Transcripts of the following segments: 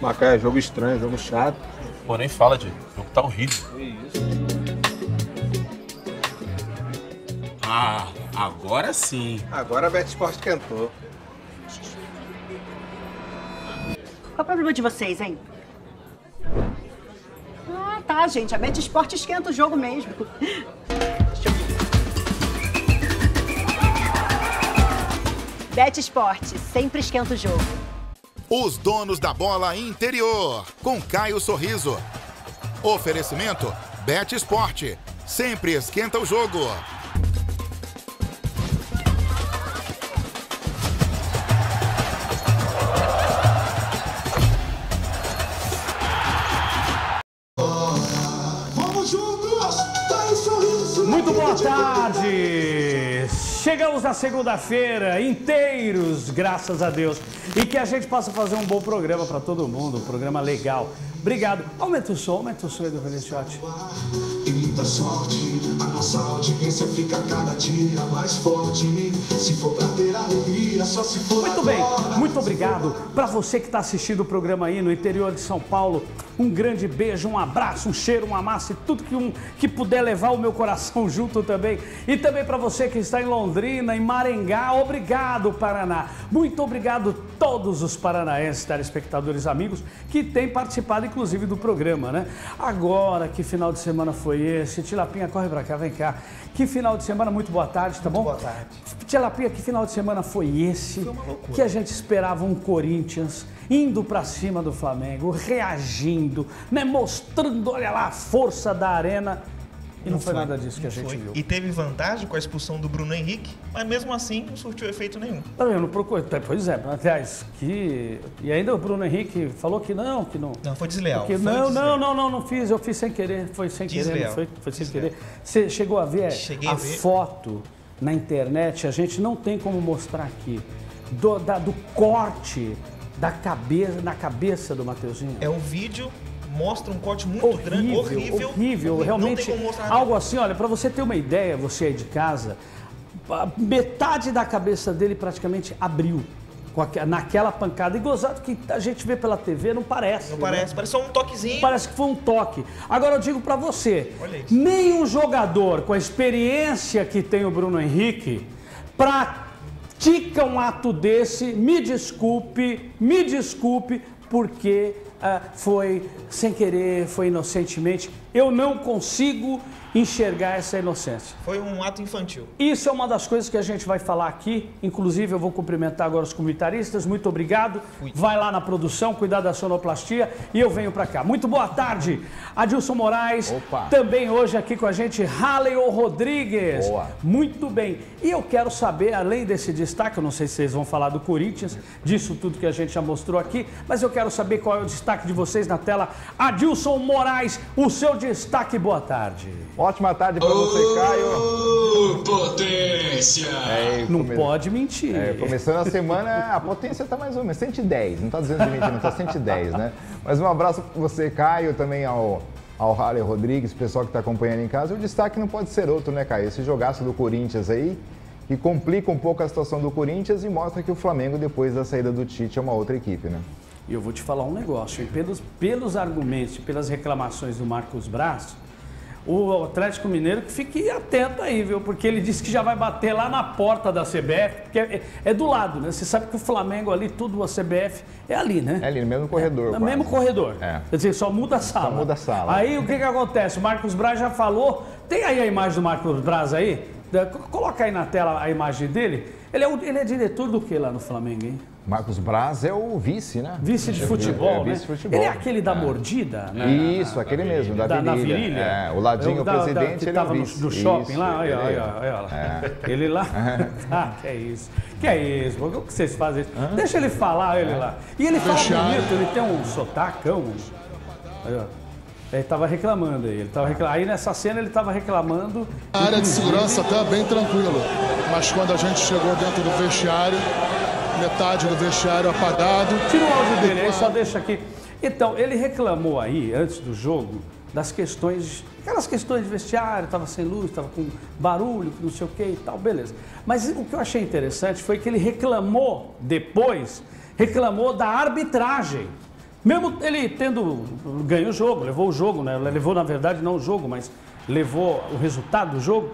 Macaé, jogo estranho, jogo chato. Pô, nem fala, de. O jogo tá horrível. Ah, agora sim. Agora a Bet Sport cantou. Qual é o problema de vocês, hein? Ah, tá, gente. A Bet Sport esquenta o jogo mesmo. Bet Sport, sempre esquenta o jogo. Os donos da bola interior, com Caio Sorriso. Oferecimento Bet Sport, sempre esquenta o jogo. Chegamos na segunda-feira, inteiros, graças a Deus. E que a gente possa fazer um bom programa para todo mundo, um programa legal. Obrigado. Aumenta o som, aumenta o som do Sorte, a nossa audiência fica cada dia mais forte. Se for pra ter alegria, só se for Muito bem, agora. muito obrigado para você que está assistindo o programa aí no interior de São Paulo. Um grande beijo, um abraço, um cheiro, um amasso e tudo que, um, que puder levar o meu coração junto também. E também para você que está em Londrina, em Maringá, obrigado, Paraná. Muito obrigado todos os paranaenses, telespectadores amigos que têm participado inclusive do programa, né? Agora, que final de semana foi esse? Tilapinha, corre pra cá, vem cá. Que final de semana, muito boa tarde, tá bom? boa tarde. Tilapinha, que final de semana foi esse? que a gente esperava um Corinthians indo pra cima do Flamengo, reagindo, né? Mostrando, olha lá, a força da arena. E não, foi, nada disso que a gente Foi. viu. E teve vantagem com a expulsão do Bruno Henrique, mas mesmo assim não surtiu efeito nenhum. Tá vendo? Procurou. Pois é, aliás, que. E ainda o Bruno Henrique falou que não, que não. Não, foi desleal. Que foi não, desleal. não, não, não, não fiz, eu fiz sem querer, foi sem querer, Desleal. não foi, foi sem Desleal. querer. Você chegou a ver Cheguei a a ver. foto na internet, a gente não tem como mostrar aqui, do, da- do corte da cabeça, na cabeça do Mateuzinho. É o vídeo, mostra um corte muito grande, horrível, horrível. horrível, Não realmente algo assim, olha, para você ter uma ideia, você aí de casa, metade da cabeça dele praticamente abriu naquela pancada. E gozado que a gente vê pela TV, não parece. Não né? parece, parece só um toquezinho. Parece que foi um toque. Agora eu digo pra você, nenhum jogador com a experiência que tem o Bruno Henrique pratica um ato desse, me desculpe, me desculpe, porque ah, foi sem querer, foi inocentemente. Eu não consigo enxergar essa inocência. Foi um ato infantil. Isso é uma das coisas que a gente vai falar aqui. Inclusive, eu vou cumprimentar agora os comentaristas. Muito obrigado. Vai lá na produção, cuidar da sonoplastia e eu venho para cá. Muito boa tarde, Adilson Moraes. Opa. Também hoje aqui com a gente, Haleo Rodrigues. Boa. Muito bem. E eu quero saber, além desse destaque, eu não sei se vocês vão falar do Corinthians, disso tudo que a gente já mostrou aqui, mas eu quero saber qual é o destaque de vocês na tela. Adilson Moraes, o seu destaque. Boa tarde. Ótima tarde para você, Caio. Ô, potência! É, Não come- pode mentir. é, começando a semana, a potência tá mais ou menos 110, não tá 220, não tá 110, né? Mas um abraço para você, Caio, também ao, ao Harley Rodrigues, pessoal que está acompanhando em casa. O destaque não pode ser outro, né, Caio? Esse jogaço do Corinthians aí, que complica um pouco a situação do Corinthians e mostra que o Flamengo, depois da saída do Tite, é uma outra equipe, né? E eu vou te falar um negócio, pelos, pelos argumentos, pelas reclamações do Marcos Braz, o Atlético Mineiro que fique atento aí, viu? Porque ele disse que já vai bater lá na porta da CBF, porque é, é do lado, né? Você sabe que o Flamengo ali, tudo a CBF é ali, né? É ali no mesmo corredor. No quase. mesmo corredor. É. Quer dizer, só muda a sala. muda a sala. Aí o que, que acontece? O Marcos Braz já falou. Tem aí a imagem do Marcos Braz aí? Coloca aí na tela a imagem dele. Ele é, o- ele é diretor do que lá no Flamengo, hein? Marcos Braz é o vice, né? Vice de É, futebol, é, né? vice futebol. Ele é aquele da É. mordida? né? Isso, aquele mesmo, da, Da, na virilha. virilha? É, o ladinho É da- da- presidente, que ele tava é o no, vice. no shopping Isso, lá, olha, olha, é. olha lá. Ele lá. ah, que é isso. Que é isso, o que vocês fazem? Deixa ele falar, ele lá. E ele fala bonito, ele tem um sotacão. Aí, ó. Ele tava reclamando aí, ele tava reclamando. Aí nessa cena ele tava reclamando. A área de segurança até bem tranquilo, mas quando a gente chegou dentro do vestiário, metade do vestiário apagado. Tira o áudio dele aí, só deixa aqui. Então, ele reclamou aí, antes do jogo, das questões, aquelas questões de vestiário, estava sem luz, estava com barulho, não sei o que e tal, beleza. Mas o que eu achei interessante foi que ele reclamou depois reclamou da arbitragem. Mesmo ele tendo ganho o jogo, levou o jogo, né? Levou, na verdade, não o jogo, mas levou o resultado do jogo.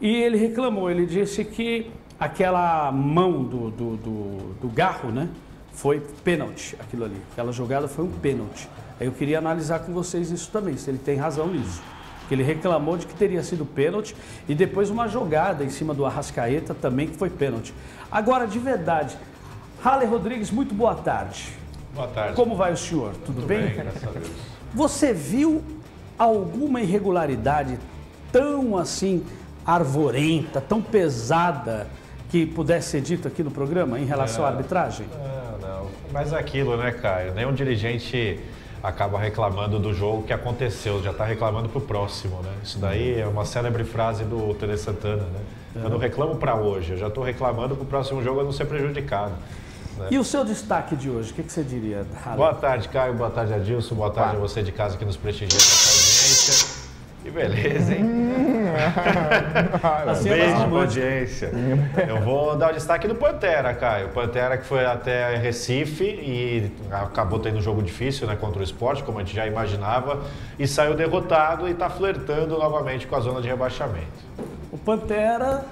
E ele reclamou, ele disse que aquela mão do, do, do, do Garro, né? Foi pênalti, aquilo ali. Aquela jogada foi um pênalti. Aí eu queria analisar com vocês isso também, se ele tem razão nisso. Que ele reclamou de que teria sido pênalti e depois uma jogada em cima do Arrascaeta também que foi pênalti. Agora, de verdade, Halle Rodrigues, muito boa tarde. Boa tarde. Como vai o senhor? Tudo, Tudo bem? bem, graças a Deus. Você viu alguma irregularidade tão assim arvorenta, tão pesada que pudesse ser dito aqui no programa em relação à arbitragem? Não, não. Mas é aquilo, né, Caio? Nenhum dirigente acaba reclamando do jogo que aconteceu, já está reclamando pro próximo, né? Isso daí é uma célebre frase do Tele Santana, né? Eu não reclamo para hoje, eu já estou reclamando pro próximo jogo eu não ser prejudicado. Né? E o seu destaque de hoje, o que, que você diria, Halle? Boa tarde, Caio. Boa tarde, Adilson. Boa tarde a você de casa que nos prestigia com essa audiência. Que beleza, hein? Assim é beijo pra audiência. Eu vou dar o destaque do Pantera, Caio. Pantera que foi até Recife e acabou tendo um jogo difícil né, contra o esporte, como a gente já imaginava, e saiu derrotado e está flertando novamente com a zona de rebaixamento. O Pantera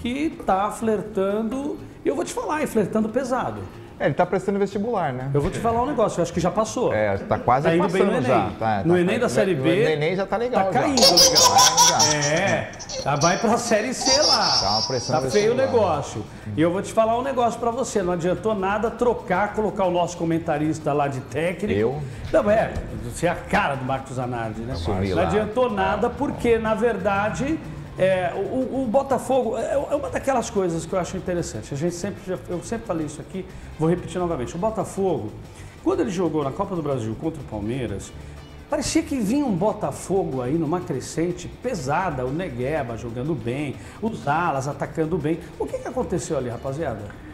que tá flertando, e eu vou te falar, hein, flertando pesado. É, ele tá prestando vestibular, né? Eu vou te falar um negócio, eu acho que já passou. É, tá quase Tá indo bem passando no já. Enem. Tá, no tá- Enem da Série B. No Enem já tá legal. Tá já. caindo legal. Já. É, tá, vai pra Série C lá. Tá uma pressão Tá feio o negócio. E eu vou te falar um negócio pra você, não adiantou nada trocar, colocar o nosso comentarista lá de técnico. Eu? Não, é, você é a cara do Marcos Zanardi, né? Sumi não lá. adiantou nada porque, na verdade, é, o, o Botafogo é é uma daquelas coisas que eu acho interessante. A gente sempre, eu sempre falei isso aqui, vou repetir novamente. O Botafogo, quando ele jogou na Copa do Brasil contra o Palmeiras, parecia que vinha um Botafogo aí numa crescente pesada, o Negueba jogando bem, os Alas atacando bem. O que, que aconteceu ali, rapaziada?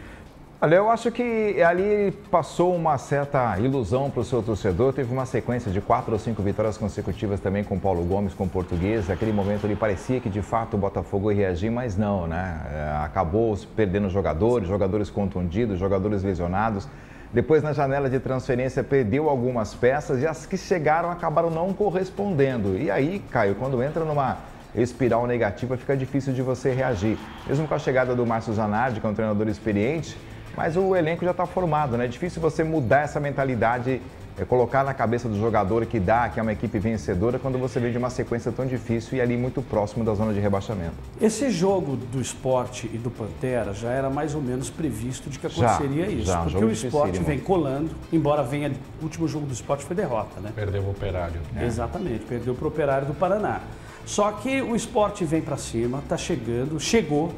Olha, eu acho que ali passou uma certa ilusão para o seu torcedor. Teve uma sequência de quatro ou cinco vitórias consecutivas também com Paulo Gomes, com o português. Naquele momento ele parecia que de fato o Botafogo ia reagir, mas não, né? É, Acabou perdendo jogadores, jogadores contundidos, jogadores lesionados. Depois, na janela de transferência, perdeu algumas peças e as que chegaram acabaram não correspondendo. E aí, Caio, quando entra numa espiral negativa, fica difícil de você reagir. Mesmo com a chegada do Márcio Zanardi, que é um treinador experiente, mas o elenco já está formado, né? É difícil você mudar essa mentalidade, é, colocar na cabeça do jogador que dá, que é uma equipe vencedora, quando você vem de uma sequência tão difícil e ali muito próximo da zona de rebaixamento. Esse jogo do esporte e do Pantera já era mais ou menos previsto de que Já, aconteceria isso. já, porque o esporte vem colando, embora venha. O último jogo do esporte foi derrota, né? Perdeu o operário. Exatamente, perdeu para o operário do Paraná. Só que o esporte vem para cima, está chegando, chegou,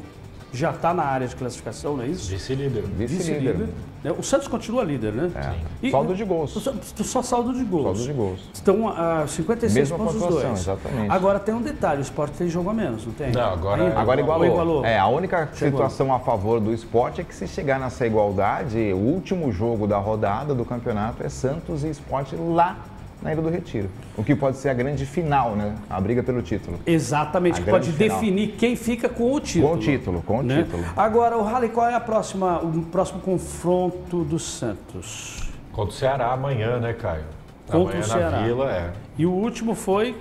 já está na área de classificação, não é isso? Vice-líder. Vice-líder. né? O Santos continua líder, né? É. Saldo de gols. Só, só saldo de gols. Saldo de gols. Estão a 56 Mesma pontos os dois. exatamente. Agora tem um detalhe, o esporte tem jogo a menos, não tem? Não, agora- Ainda? Agora Ou igualou. igualou. É, a única Chegou. situação a favor do esporte é que se chegar nessa igualdade, o último jogo da rodada do campeonato é Santos e Esporte lá na Ilha do Retiro. O que pode ser a grande final, né? A briga pelo título. Exatamente, A que pode final. definir quem fica com o título. Com o título, com o né? título. Agora, o Rally, qual é a próxima, o próximo confronto do Santos? Contra o Ceará amanhã, né, Caio? Contra amanhã o Ceará. na Vila, é. E o último foi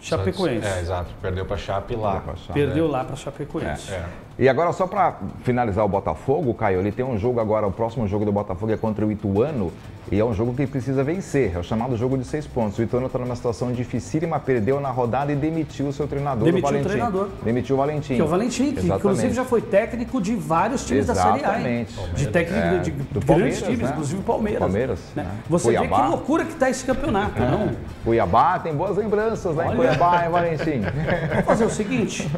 Chapecoense. Santos- É, exato. Perdeu para Chape lá. Perdeu pra Chape. Perdeu lá para Chapecoense. É. E agora, só para finalizar o Botafogo, Caio, ele tem um jogo agora, o próximo jogo do Botafogo é contra o Ituano, e é um jogo que precisa vencer, é o chamado jogo de seis pontos. O Ituano está numa situação dificílima, perdeu na rodada e demitiu o seu treinador, Demitiu o o Valentim. treinador. Demitiu o Valentim. Que é o Valentim, que Exatamente. inclusive já foi técnico de vários times da Série A. hein? Exatamente. De técnico É, de, de do grandes Palmeiras, times, né? inclusive o Palmeiras. Palmeiras, né? né? Você vê Cuiabá. que loucura que está esse campeonato, não? Cuiabá tem boas lembranças lá em Olha. Cuiabá, hein, Valentim? Vamos fazer o seguinte: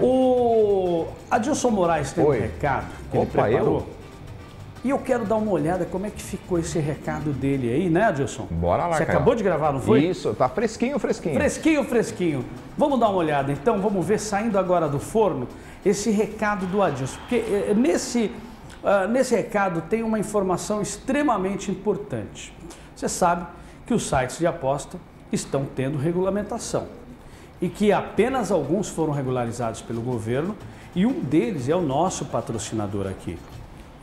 o Adilson Moraes tem Oi. um recado que ele Opa, preparou. eu? E eu quero dar uma olhada como é que ficou esse recado dele aí, né, Adilson? Bora lá, Você Caio. acabou de gravar, não foi? Isso, tá fresquinho, fresquinho. Fresquinho, fresquinho. Vamos dar uma olhada então, vamos ver, saindo agora do forno, esse recado do Adilson. Porque eh, nesse, ah, nesse recado tem uma informação extremamente importante. Você sabe que os sites de aposta estão tendo regulamentação e que apenas alguns foram regularizados pelo governo e um deles é o nosso patrocinador aqui.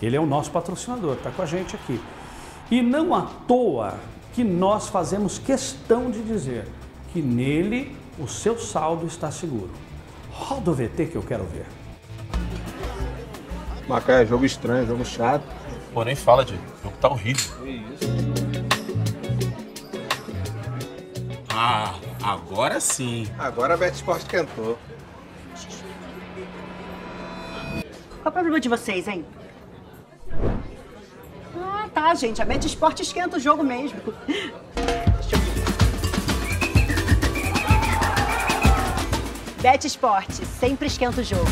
Ele é o nosso patrocinador, está com a gente aqui. E não à toa que nós fazemos questão de dizer que nele o seu saldo está seguro. Roda o VT que eu quero ver. Macaé, jogo estranho, jogo chato. Pô, nem fala. O jogo tá horrível. Ah, agora sim. Agora a Bet Sport cantou. Qual é o problema de vocês, hein? Ah, tá, gente. A Bet Sport esquenta o jogo mesmo. Bet Sport, sempre esquenta o jogo.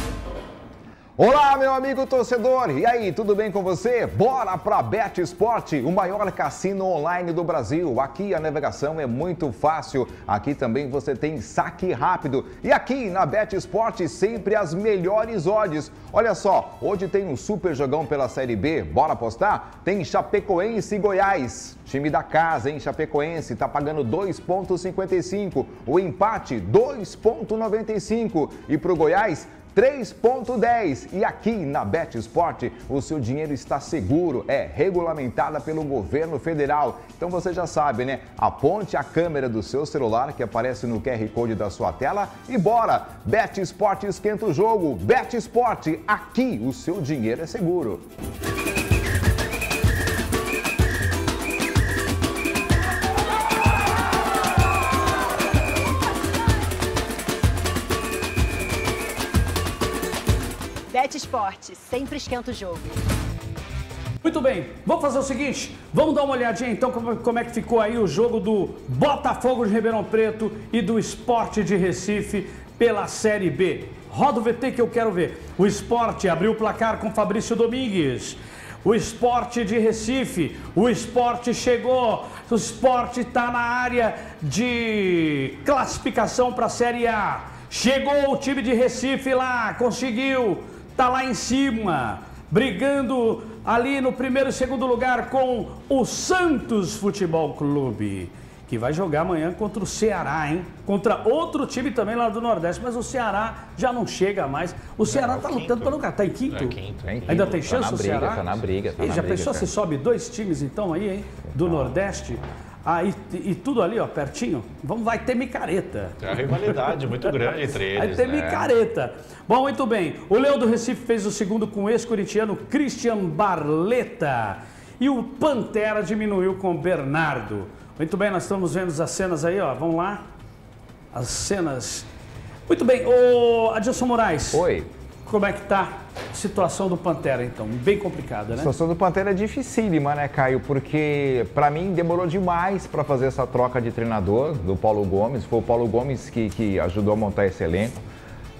Olá, meu amigo torcedor! E aí, tudo bem com você? Bora pra Bet Sport, o maior cassino online do Brasil. Aqui a navegação é muito fácil. Aqui também você tem saque rápido. E aqui na Bet Sport, sempre as melhores odds. Olha só, hoje tem um super jogão pela Série B. Bora apostar? Tem Chapecoense e Goiás. Time da casa, hein? Chapecoense tá pagando 2,55. O empate, 2,95. E pro Goiás, 3,10. E aqui na Bet Sport, o seu dinheiro está seguro, é regulamentada pelo governo federal. Então você já sabe, né? Aponte a câmera do seu celular que aparece no QR Code da sua tela e bora! Bet Sport esquenta o jogo. Bet Sport, aqui o seu dinheiro é seguro. Bet Sport, sempre esquenta o jogo. Muito bem, vamos fazer o seguinte, vamos dar uma olhadinha então como é que ficou aí o jogo do Botafogo de Ribeirão Preto e do Esporte de Recife pela Série B. Roda o VT que eu quero ver. O Esporte abriu o placar com Fabrício Domingues. O Esporte de Recife, o Esporte chegou, o Esporte está na área de classificação para a Série A. Chegou o time de Recife lá, conseguiu, tá lá em cima, brigando ali no primeiro e segundo lugar com o Santos Futebol Clube, que vai jogar amanhã contra o Ceará, hein? Contra outro time também lá do Nordeste, mas o Ceará já não chega mais. O Ceará tá lutando pelo lugar, tá em quinto? É quinto. Hein? Ainda tem Tá chance o briga, Ceará? tá na briga, tá na já briga, pensou se sobe dois times então aí, hein? Do Nordeste? Ah, e, e tudo ali, ó, pertinho. Vamos, vai ter micareta. É uma rivalidade muito grande entre Vai eles. ter né? micareta. Bom, muito bem. O Leão do Recife fez o segundo com o ex-coritiano Christian Barleta. E o Pantera diminuiu com o Bernardo. Muito bem, nós estamos vendo as cenas aí, ó. Vamos lá. As cenas. Muito bem. Ô, Adilson Moraes. Oi. Como é que tá a situação do Pantera, então? Bem complicada, A né? situação do Pantera é dificílima, né, Caio? Porque, pra mim, demorou demais pra fazer essa troca de treinador do Paulo Gomes. Foi o Paulo Gomes que, que ajudou a montar esse elenco.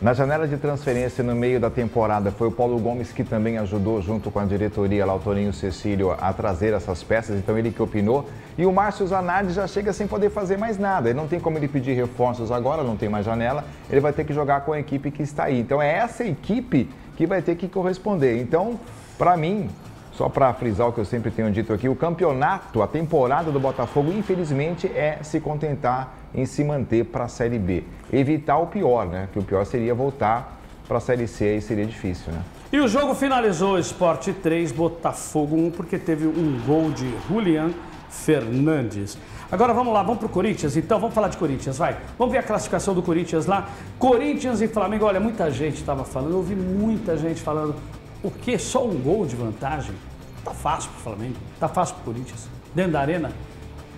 Na janela de transferência, no meio da temporada, foi o Paulo Gomes que também ajudou, junto com a diretoria lá, o Toninho Cecílio, a trazer essas peças. Então, ele que opinou. E o Márcio Zanardi já chega sem poder fazer mais nada. Ele não tem como ele pedir reforços agora, não tem mais janela. Ele vai ter que jogar com a equipe que está aí. Então, é essa equipe que vai ter que corresponder. Então, pra mim, só para frisar o que eu sempre tenho dito aqui, o campeonato, a temporada do Botafogo, infelizmente, é se contentar em se manter para a Série B. Evitar o pior, né? Que o pior seria voltar para a Série C, aí seria difícil, né? E o jogo finalizou Esporte 3, Botafogo 1, porque teve um gol de Julian Fernandes. Agora vamos lá, vamos pro Corinthians, então vamos falar de Corinthians, vai. Vamos ver a classificação do Corinthians lá. Corinthians e Flamengo, olha, muita gente estava falando, eu ouvi muita gente falando, o quê? Só um gol de vantagem? Tá fácil pro Flamengo, tá fácil pro Corinthians. Dentro da arena,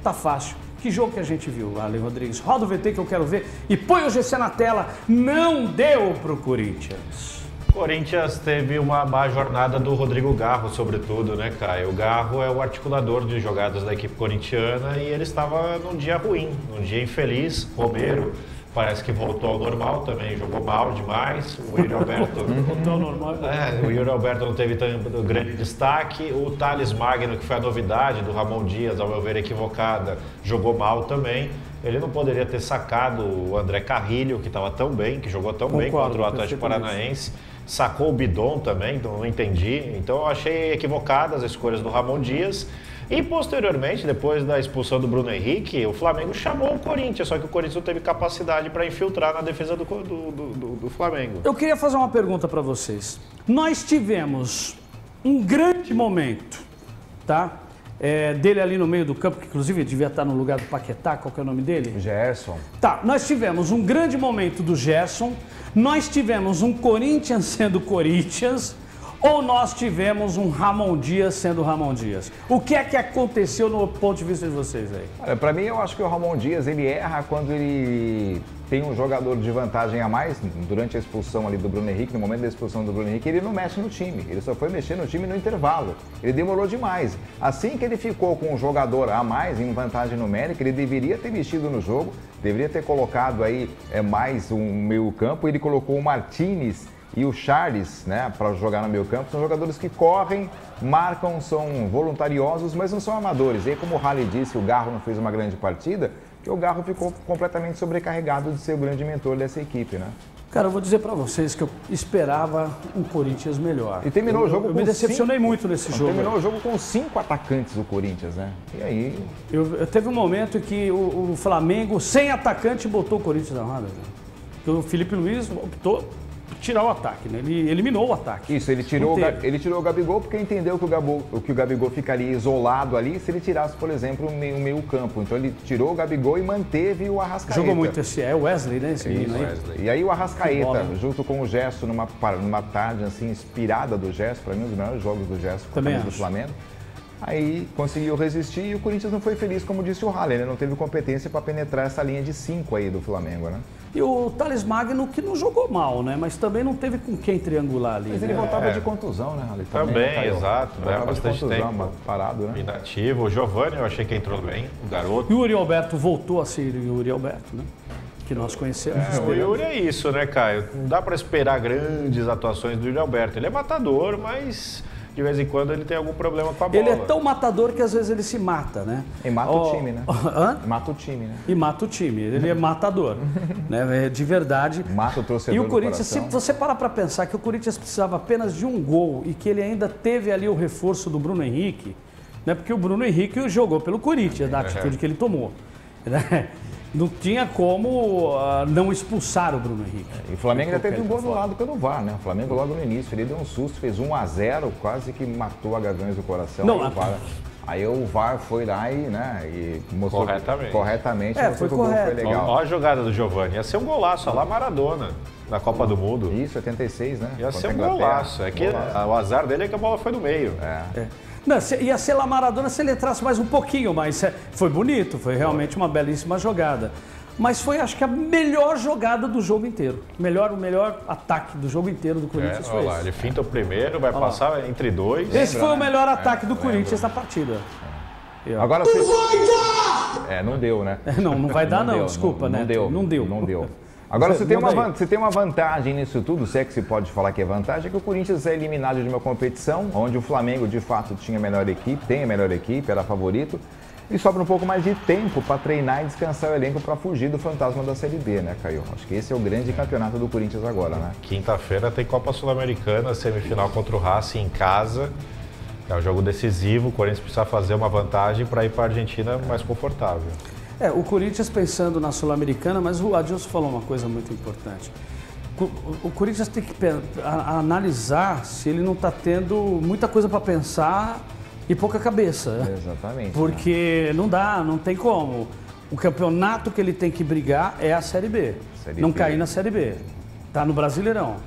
tá fácil. Que jogo que a gente viu, Ale Rodrigues? Roda o VT que eu quero ver e põe o GC na tela. Não deu pro Corinthians. Corinthians teve uma má jornada do Rodrigo Garro, sobretudo, né, Caio? O Garro é o articulador de jogadas da equipe corintiana e ele estava num dia ruim, num dia infeliz. Romero parece que voltou ao normal também, jogou mal demais. O Yuri Alberto. Voltou ao normal. É, o Yuri Alberto não teve tanto grande destaque. O Thales Magno, que foi a novidade do Ramon Dias, ao meu ver equivocada, jogou mal também. Ele não poderia ter sacado o André Carrilho, que estava tão bem, que jogou tão bem Concordo, contra o Atlético. Paranaense. Sacou o Bidon também, então não entendi. Então eu achei equivocadas as escolhas do Ramon Dias. E posteriormente, depois da expulsão do Bruno Henrique, o Flamengo chamou o Corinthians, só que o Corinthians não teve capacidade para infiltrar na defesa do, do, do- do- do Flamengo. Eu queria fazer uma pergunta para vocês. Nós tivemos um grande momento, tá? É, dele ali no meio do campo, que inclusive devia estar no lugar do Paquetá, qual que é o nome dele? Gerson. Tá, nós tivemos um grande momento do Gerson, nós tivemos um Corinthians sendo Corinthians, ou nós tivemos um Ramon Dias sendo Ramon Dias? O que é que aconteceu no ponto de vista de vocês aí? Olha, pra mim eu acho que o Ramon Dias ele erra quando ele tem um jogador de vantagem a mais durante a expulsão ali do Bruno Henrique, no momento da expulsão do Bruno Henrique, ele não mexe no time. Ele só foi mexer no time no intervalo. Ele demorou demais. Assim que ele ficou com um jogador a mais em vantagem numérica, ele deveria ter mexido no jogo, deveria ter colocado aí é, mais um meio campo. Ele colocou o Martinez e o Charles, né, para jogar no meio campo, são jogadores que correm, marcam, são voluntariosos, mas não são amadores. E aí, como o Rally disse, o Garro não fez uma grande partida, que o Garro ficou completamente sobrecarregado de ser o grande mentor dessa equipe, né? Cara, eu vou dizer para vocês que eu esperava um Corinthians melhor. E terminou eu, o jogo eu com me decepcionei cinco- muito nesse jogo. Terminou aí. o jogo com cinco atacantes do Corinthians, né? E aí, Eu, eu- teve um momento que o, o Flamengo, sem atacante, botou o Corinthians na roda. né? O Felipe Luiz optou tirar o ataque, né? Ele eliminou o ataque. isso, ele tirou, o ele tirou o Gabigol porque entendeu que o, Gabo, que o Gabigol ficaria isolado ali se ele tirasse, por exemplo, o meio, meio campo. Então ele tirou o Gabigol e manteve o Arrascaeta. Jogou muito esse. É o Wesley, né? Esse menino aí. E aí o Arrascaeta, bola, hein? junto com o Gerson, numa, numa tarde assim, inspirada do Gerson, para mim um dos melhores jogos do Gerson com do. Flamengo. Aí conseguiu resistir e o Corinthians não foi feliz, como disse o Haller, né? não teve competência para penetrar essa linha de cinco aí do Flamengo, né? E o Thales Magno, que não jogou mal, né? Mas também não teve com quem triangular ali. Mas né? ele voltava É. de contusão, né, Haller? Também, Caio? exato, né? Voltava de Bastante contusão, tempo. parado, né? Inativo. O Giovanni eu achei que entrou bem, o garoto. E o Yuri Alberto voltou a ser o Yuri Alberto, né? Que nós conhecemos. É, o Yuri é isso, né, Caio? Não dá pra esperar grandes atuações do Yuri Alberto. Ele é matador, mas de vez em quando ele tem algum problema com a bola. Ele é tão matador que às vezes ele se mata, né? E mata Ó, o time, né? Hã? Mata o time, né? E mata o time. Ele é matador, né? É De verdade. Mata o torcedor E o Corinthians, se você parar para pensar que o Corinthians precisava apenas de um gol e que ele ainda teve ali o reforço do Bruno Henrique, né? Porque o Bruno Henrique jogou pelo Corinthians, da atitude que ele tomou. né? Não tinha como ah, não expulsar o Bruno Henrique. E o Flamengo ainda teve um gol anulado pelo VAR, né? O Flamengo logo no início, ele deu um susto, fez 1 a 0 quase que matou a Gaviões do Coração. Não, aí, a- o VAR, aí o VAR foi lá e, né, e mostrou Corretamente. corretamente É, mostrou foi que o gol foi correto. legal. Ó, a jogada do Giovanni. Ia ser um golaço, olha lá Maradona, na Copa do Mundo. Isso, 86, né? Ia Contra ser um golaço. É que Golaço. o azar dele é que a bola foi no meio. É. Não, ia ser lá Maradona se ele entrasse mais um pouquinho, mas é, foi bonito, foi realmente uma belíssima jogada. Mas foi, acho que, a melhor jogada do jogo inteiro. Melhor, o melhor ataque do jogo inteiro do É, Corinthians foi olha lá, esse. ele finta o primeiro, vai passar entre dois. Esse foi o né? melhor ataque do Corinthians na partida. Agora você... É, não deu, né? Não, não vai dar não, deu, desculpa, não, né? Não deu. Não deu. Não deu. Agora, você tem, uma, aí. você tem uma vantagem nisso tudo, se é que se pode falar que é vantagem, é que o Corinthians é eliminado de uma competição onde o Flamengo, de fato, tinha a melhor equipe, tem a melhor equipe, era favorito, e sobra um pouco mais de tempo para treinar e descansar o elenco para fugir do fantasma da Série B, né, Caio? Acho que esse é o grande campeonato do Corinthians agora, né? Quinta-feira tem Copa Sul-Americana, semifinal contra o Racing em casa. É um jogo decisivo, o Corinthians precisa fazer uma vantagem para ir para a Argentina mais confortável. É, o Corinthians pensando na Sul-Americana, mas o Adilson falou uma coisa muito importante. O Corinthians tem que analisar se ele não está tendo muita coisa para pensar e pouca cabeça. Exatamente. Porque não dá, não tem como. O campeonato que ele tem que brigar é a Série B. Série não B. cair na Série B. Tá no Brasileirão.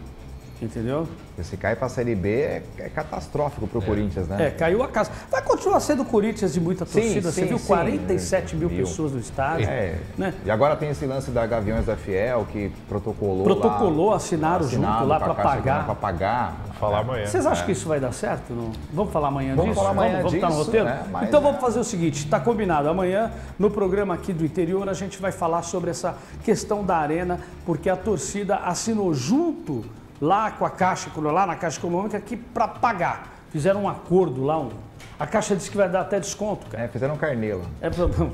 Entendeu? Se cai para a Série B é, é catastrófico para o Corinthians, né? É, caiu a casa. Vai continuar sendo o Corinthians de muita Sim, torcida. Você sim, viu sim. 47 mil Viu. pessoas no estádio. É. Né? E agora tem esse lance da Gaviões da Fiel que protocolou. Protocolou, lá, assinaram junto assinado lá com a pra Caixa pagar. Para pagar. Vou falar amanhã. Vocês acham que isso vai dar certo? Não? Vamos falar amanhã É. Vamos disso? falar amanhã vamos, vamos estar no disso, roteiro? né? Mas, então é. vamos fazer o seguinte, está combinado. Amanhã, no programa aqui do interior, a gente vai falar sobre essa questão da arena, porque a torcida assinou junto lá com a Caixa, lá na Caixa Econômica, que para pagar. Fizeram um acordo lá. Um, a Caixa disse que vai dar até desconto, cara. É, fizeram um carnelo. É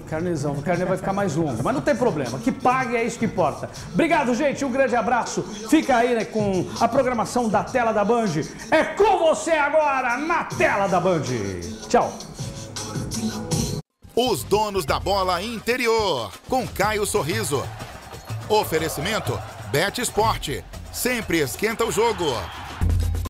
carnezão. O carnê vai ficar mais longo. Mas não tem problema. Que pague é isso que importa. Obrigado, gente. Um grande abraço. Fica aí né, com a programação da tela da Band. É com você agora na tela da Band. Tchau. Os donos da bola interior, com Caio Sorriso. Oferecimento Bet Esporte. Sempre esquenta o jogo.